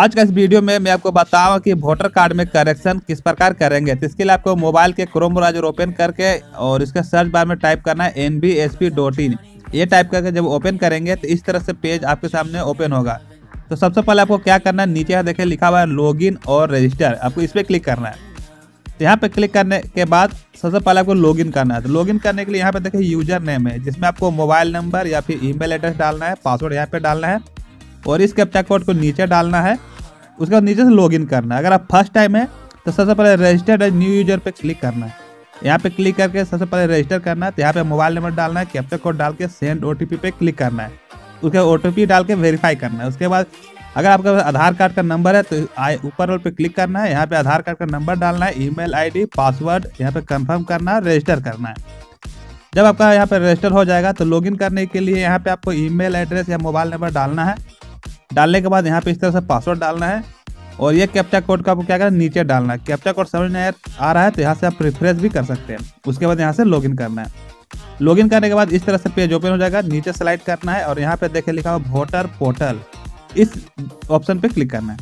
आज का इस वीडियो में मैं आपको बताऊँगा कि वोटर कार्ड में करेक्शन किस प्रकार करेंगे। तो इसके लिए आपको मोबाइल के क्रोम ब्राउज़र ओपन करके और इसका सर्च बार में टाइप करना है N B S P dot in ये टाइप करके जब ओपन करेंगे तो इस तरह से पेज आपके सामने ओपन होगा। तो सबसे पहले आपको क्या करना है? नीचे देखिए लिखा हुआ है लॉगिन और रजिस्टर आपको इस पर क्लिक करना है। तो यहाँ पे क्लिक करने के बाद सबसे पहले आपको लॉगिन करना है। तो लॉगिन करने के लिए यहाँ पे देखिए यूज़र नेम है, जिसमें आपको मोबाइल नंबर या फिर ईमेल एड्रेस डालना है पासवर्ड यहाँ पे डालना है। और इस कैप्चा कोड को नीचे डालना है। उसके बाद नीचे से लॉगिन करना है। अगर आप फ़र्स्ट टाइम है तो सबसे पहले रजिस्टर्ड न्यू यूज़र पे क्लिक करना है। यहाँ पे क्लिक करके सबसे पहले रजिस्टर करना है तो यहाँ पे मोबाइल नंबर डालना है कैप्चा कोड डाल के सेंड ओटीपी पे क्लिक करना है। उसके बाद ओटीपी डाल के वेरीफाई करना है। उसके बाद अगर आपका आधार कार्ड का नंबर है तो ऊपर पे क्लिक करना है। यहाँ पे आधार कार्ड का नंबर डालना है ईमेल आईडी पासवर्ड यहाँ पे कंफर्म करना है रजिस्टर करना है। जब आपका यहाँ पे रजिस्टर हो जाएगा तो लॉगिन करने के लिए यहाँ पे आपको ईमेल एड्रेस या मोबाइल नंबर डालना है। डालने के बाद यहाँ पे इस तरह से पासवर्ड डालना है। और ये कैप्चा कोड का आपको क्या करना है? नीचे डालना है। कैप्चा कोड समझ में आ रहा है तो यहाँ से आप रिफ्रेश भी कर सकते हैं। उसके बाद यहाँ से लॉगिन करना है। लॉगिन करने के बाद इस तरह से पेज ओपन हो जाएगा। नीचे स्लाइड करना है और यहाँ पे देखे लिखा हुआ वोटर पोर्टल इस ऑप्शन पे क्लिक करना है।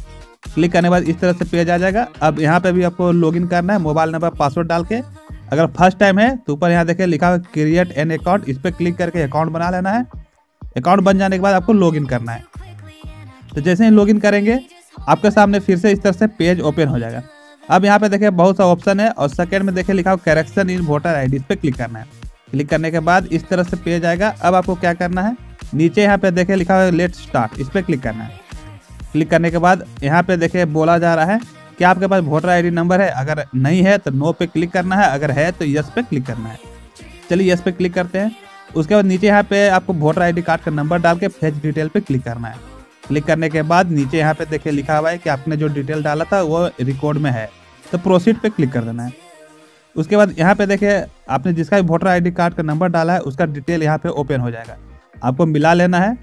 क्लिक करने के बाद इस तरह से पेज आ जाएगा। अब यहाँ पे भी आपको लॉगिन करना है मोबाइल नंबर पासवर्ड डाल के। अगर फ़र्स्ट टाइम है तो ऊपर यहाँ देखे लिखा हुआ क्रिएट एन अकाउंट इस पर क्लिक करके अकाउंट बना लेना है। अकाउंट बन जाने के बाद आपको लॉगिन करना है। तो जैसे ही लॉगिन करेंगे, आपके सामने फिर से इस तरह से पेज ओपन हो जाएगा। अब यहाँ पे देखिए बहुत सा ऑप्शन है और सेकेंड में देखिए लिखा हो करेक्शन इन वोटर आईडी इस पर क्लिक करना है। क्लिक करने के बाद इस तरह से पेज आएगा। अब आपको क्या करना है? नीचे यहाँ पे देखे लिखा हुआ लेट स्टार्ट इस पर क्लिक करना है। क्लिक करने के बाद यहाँ पे देखे बोला जा रहा है कि आपके पास वोटर आईडी नंबर है? अगर नहीं है तो नो पे क्लिक करना है, अगर है तो यस पे क्लिक करना है। चलिए यस पे क्लिक करते हैं। उसके बाद नीचे यहाँ पे आपको वोटर आईडी कार्ड का नंबर डाल के फ़ेज़ डिटेल पे क्लिक करना है। क्लिक करने के बाद नीचे यहाँ पे देखिए लिखा हुआ है कि आपने जो डिटेल डाला था वो रिकॉर्ड में है। तो प्रोसीड पे क्लिक कर देना है। उसके बाद यहाँ पे देखिए आपने जिसका भी वोटर आईडी कार्ड का नंबर डाला है, उसका डिटेल यहाँ पे ओपन हो जाएगा। आपको मिला लेना है।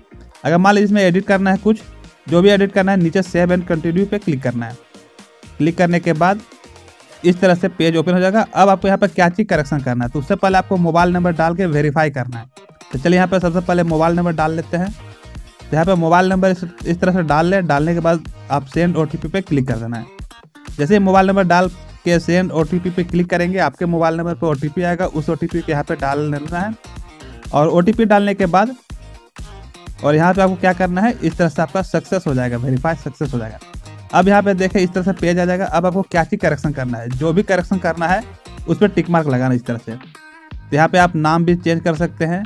अगर मान लीजिए इसमें एडिट करना है कुछ, जो भी एडिट करना है, नीचे सेव एंड कंटिन्यू पे क्लिक करना है। क्लिक करने के बाद इस तरह से पेज ओपन हो जाएगा। अब आपको यहाँ पर क्या चीज़ करेक्शन करना है? तो उससे पहले आपको मोबाइल नंबर डाल के वेरीफाई करना है। तो चलिए यहाँ पर सबसे पहले मोबाइल नंबर डाल लेते हैं। यहाँ पे मोबाइल नंबर इस, तरह से डाल लें। डालने के बाद आप सेंड ओ टी पे क्लिक कर देना है। जैसे मोबाइल नंबर डाल के सेंड ओ टी पे क्लिक करेंगे आपके मोबाइल नंबर पर ओ आएगा। उस ओ टी के यहाँ पर डाल लेना है। और ओटीपी डालने के बाद और यहाँ पे आपको क्या करना है इस तरह से आपका सक्सेस हो जाएगा। वेरीफाई सक्सेस हो जाएगा। अब यहाँ पे देखें इस तरह से पेज आ जाएगा। अब आपको क्या चीज़ करेक्शन करना है? जो भी करेक्शन करना है उस पर टिक मार्क लगाना इस तरह से। तो यहाँ पे आप नाम भी चेंज कर सकते हैं।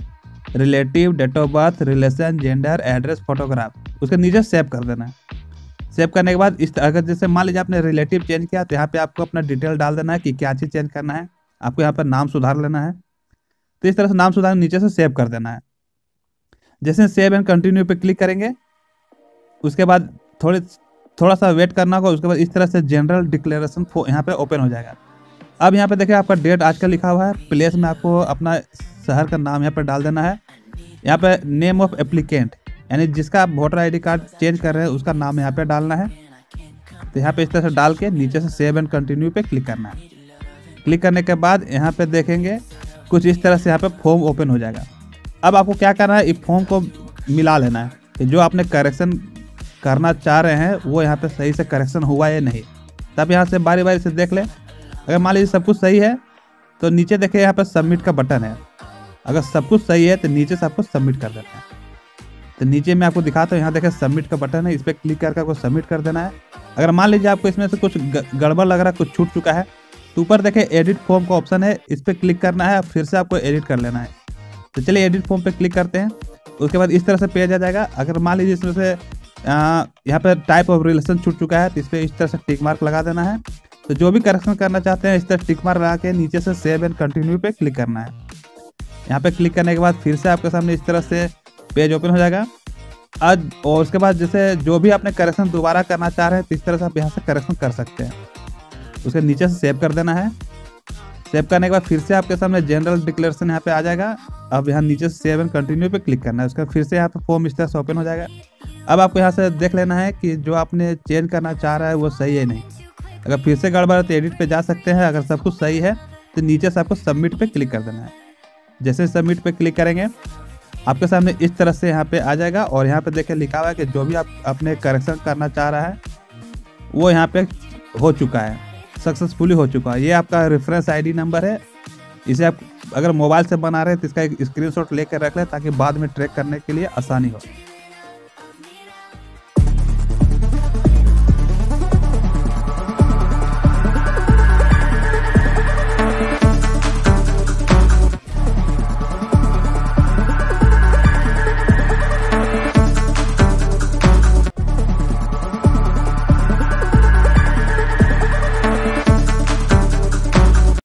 Relative date of birth relation gender address photograph उसके नीचे सेव कर देना है। सेव करने के बाद इस अगर जैसे मान लीजिए आपने रिलेटिव चेंज किया तो यहाँ पे आपको अपना डिटेल डाल देना है कि क्या चीज़ चेंज करना है। आपको यहाँ पर नाम सुधार लेना है। तो इस तरह से नाम सुधार नीचे से सेव कर देना है। जैसे सेव एंड कंटिन्यू पे क्लिक करेंगे, उसके बाद थोड़े, थोड़ा सा वेट करना होगा, उसके बाद इस तरह से जनरल डिक्लेरेशन यहाँ पे ओपन हो जाएगा। अब यहाँ पे देखिए आपका डेट आज लिखा हुआ है। प्लेस में आपको अपना शहर का नाम यहाँ पर डाल देना है। यहाँ पे नेम ऑफ़ एप्लीकेंट यानी जिसका आप वोटर आईडी कार्ड चेंज कर रहे हैं, उसका नाम यहाँ पे डालना है। तो यहाँ पे इस तरह से डाल के नीचे से सेव एंड कंटिन्यू पे क्लिक करना है। क्लिक करने के बाद यहाँ पे देखेंगे, कुछ इस तरह से यहाँ पे फॉर्म ओपन हो जाएगा। अब आपको क्या करना है, इस फॉर्म को मिला लेना है कि जो आपने करेक्शन करना चाह रहे हैं, वो यहाँ पे सही से करेक्शन हुआ या नहीं। तब यहाँ से बारी बारी से देख लें। अगर मान लीजिए सब कुछ सही है तो नीचे देखें यहाँ पर सबमिट का बटन है। अगर सब कुछ सही है तो नीचे से आपको सबमिट कर देना है। तो नीचे मैं आपको दिखाता हूँ, यहाँ देखें सबमिट का बटन है, इस पर क्लिक करके आपको सबमिट कर देना है। अगर मान लीजिए आपको इसमें से कुछ गड़बड़ लग रहा है, कुछ छूट चुका है तो ऊपर देखें एडिट फॉर्म का ऑप्शन है, इस पर क्लिक करना है, फिर से आपको एडिट कर लेना है। तो चलिए एडिट फॉर्म पर क्लिक करते हैं। उसके बाद इस तरह से पेज आ जाएगा। अगर मान लीजिए इसमें से यहाँ पर टाइप ऑफ़ रिलेशन छूट चुका है तो इस पर इस तरह से टिक मार्क लगा देना है। तो जो भी करेक्शन करना चाहते हैं, इस तरह टिक मार्क लगा के नीचे से सेव एंड कंटिन्यू पे क्लिक करना है। यहाँ पे क्लिक करने के बाद फिर से आपके सामने इस तरह से पेज ओपन हो जाएगा। आज और उसके बाद जैसे जो भी आपने करेक्शन दोबारा करना चाह रहे हैं तो इस तरह से आप यहाँ से करेक्शन कर सकते हैं। उसके नीचे से सेव कर देना है। सेव करने के बाद फिर से आपके सामने जनरल डिक्लेरेशन यहाँ पे आ जाएगा। अब यहाँ नीचे से सेव एंड कंटिन्यू पे क्लिक करना है। उसका फिर से यहाँ पे फॉर्म इस तरह से ओपन हो जाएगा। अब आपको यहाँ से देख लेना है कि जो आपने चेंज करना चाह रहा है, वो सही है नहीं। अगर फिर से गड़बड़ है तो एडिट पे जा सकते हैं। अगर सब कुछ सही है तो नीचे से आपको सबमिट पे क्लिक कर देना है। जैसे सबमिट पे क्लिक करेंगे, आपके सामने इस तरह से यहाँ पे आ जाएगा और यहाँ पे देखें लिखा हुआ है कि जो भी आप अपने करेक्शन करना चाह रहा है, वो यहाँ पे हो चुका है सक्सेसफुली हो चुका है। ये आपका रेफरेंस आईडी नंबर है। इसे आप अगर मोबाइल से बना रहे हैं तो इसका एक स्क्रीनशॉट लेकर रख लें ताकि बाद में ट्रैक करने के लिए आसानी हो।